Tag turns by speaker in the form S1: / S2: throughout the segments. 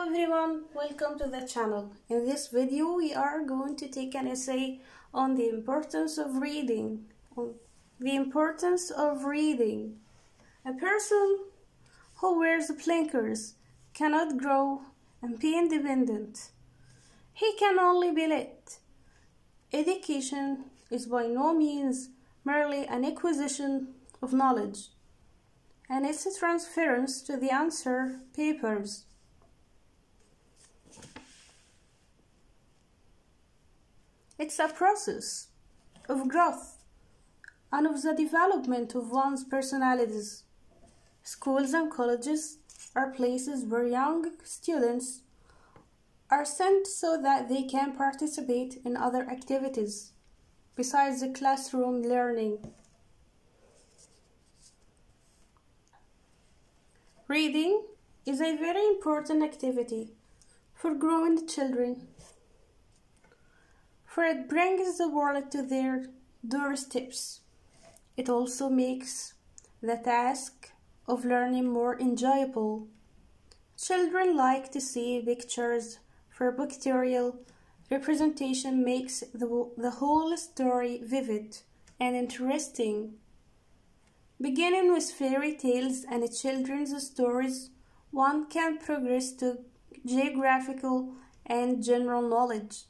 S1: Hello everyone, welcome to the channel. In this video we are going to take an essay on the importance of reading. The importance of reading. A person who wears blinkers cannot grow and be independent. He can only be led. Education is by no means merely an acquisition of knowledge and its a transference to the answer papers. It's a process of growth and of the development of one's personalities. Schools and colleges are places where young students are sent so that they can participate in other activities besides the classroom learning. Reading is a very important activity for growing children for it brings the world to their doorsteps. It also makes the task of learning more enjoyable. Children like to see pictures, for pictorial representation makes the, the whole story vivid and interesting. Beginning with fairy tales and children's stories, one can progress to geographical and general knowledge.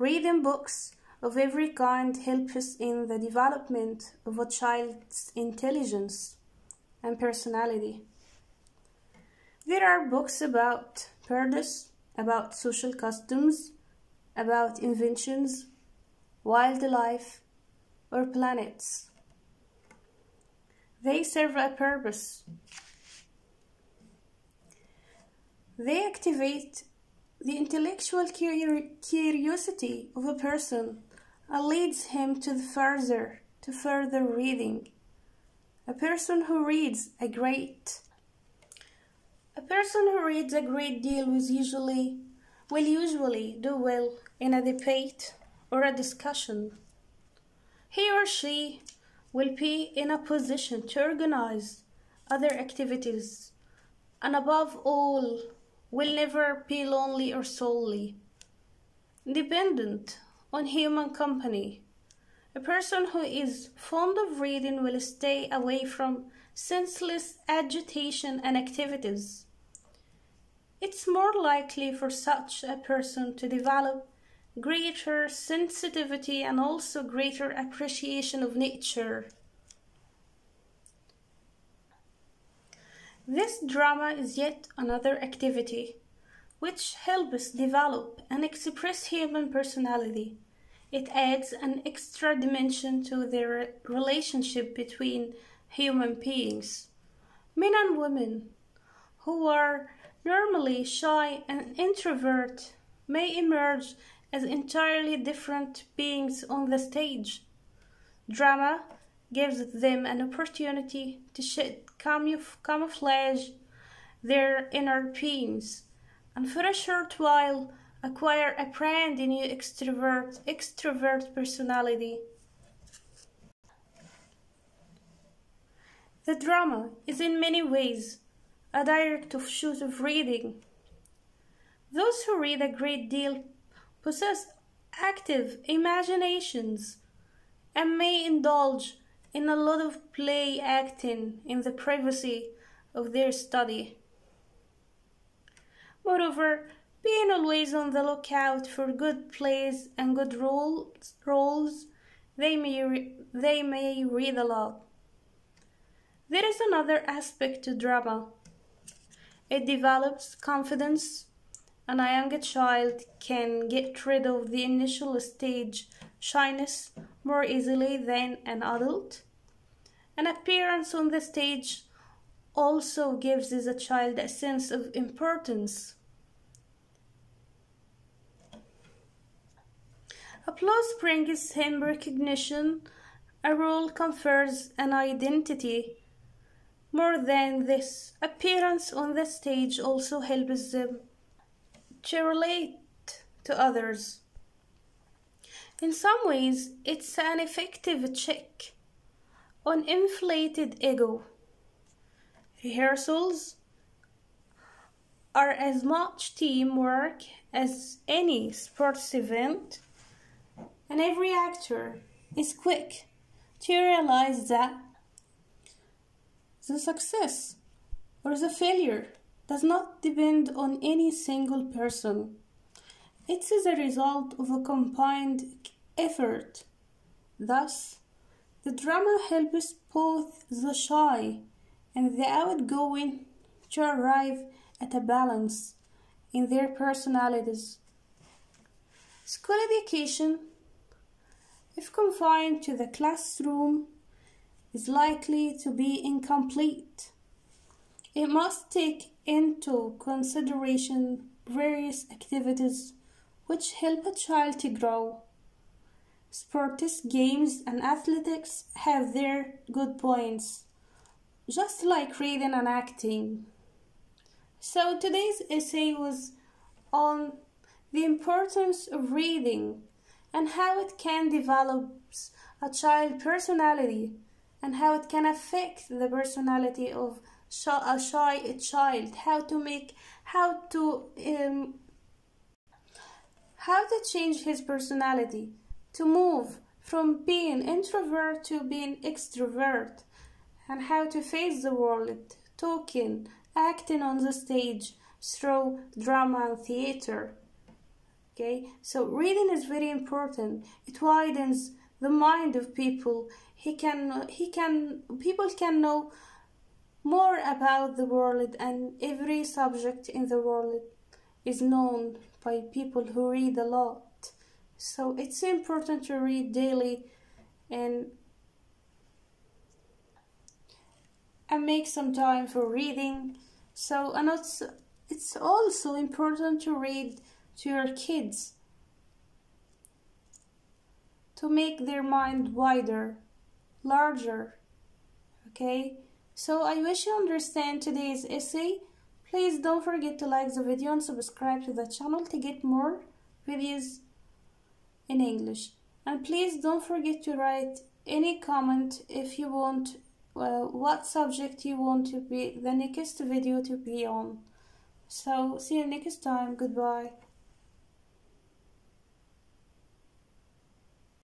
S1: Reading books of every kind helps in the development of a child's intelligence and personality. There are books about birds, about social customs, about inventions, wildlife, or planets. They serve a purpose. They activate the intellectual curiosity of a person leads him to the further to further reading. A person who reads a great a person who reads a great deal will usually will usually do well in a debate or a discussion. He or she will be in a position to organize other activities and above all will never be lonely or solely dependent on human company. A person who is fond of reading will stay away from senseless agitation and activities. It's more likely for such a person to develop greater sensitivity and also greater appreciation of nature. This drama is yet another activity which helps develop and express human personality. It adds an extra dimension to the relationship between human beings. Men and women who are normally shy and introvert may emerge as entirely different beings on the stage. Drama gives them an opportunity to shed camouflage their inner beings and for a short while acquire a brand new extrovert extrovert personality. The drama is in many ways a direct offshoot of reading. Those who read a great deal possess active imaginations and may indulge in a lot of play acting in the privacy of their study. Moreover, being always on the lookout for good plays and good roles, roles they, may they may read a lot. There is another aspect to drama. It develops confidence, and a younger child can get rid of the initial stage shyness more easily than an adult. An appearance on the stage also gives the child a sense of importance. Applause brings him recognition, a role confers an identity. More than this, appearance on the stage also helps them to relate to others. In some ways, it's an effective check on inflated ego. Rehearsals are as much teamwork as any sports event, and every actor is quick to realize that the success or the failure does not depend on any single person. It is a result of a combined effort. Thus, the drama helps both the shy and the outgoing to arrive at a balance in their personalities. School education, if confined to the classroom, is likely to be incomplete. It must take into consideration various activities which help a child to grow. Sports, games, and athletics have their good points, just like reading and acting. So today's essay was on the importance of reading and how it can develop a child personality and how it can affect the personality of a shy child how to make how to um, how to change his personality to move from being introvert to being extrovert and how to face the world talking acting on the stage through drama and theater. Okay, so reading is very important. It widens the mind of people. He can, he can, people can know more about the world, and every subject in the world is known by people who read a lot. So it's important to read daily and and make some time for reading. So, and it's, it's also important to read to your kids to make their mind wider, larger. Okay? So I wish you understand today's essay. Please don't forget to like the video and subscribe to the channel to get more videos in English. And please don't forget to write any comment if you want what subject you want to be the next video to be on. So see you next time. Goodbye.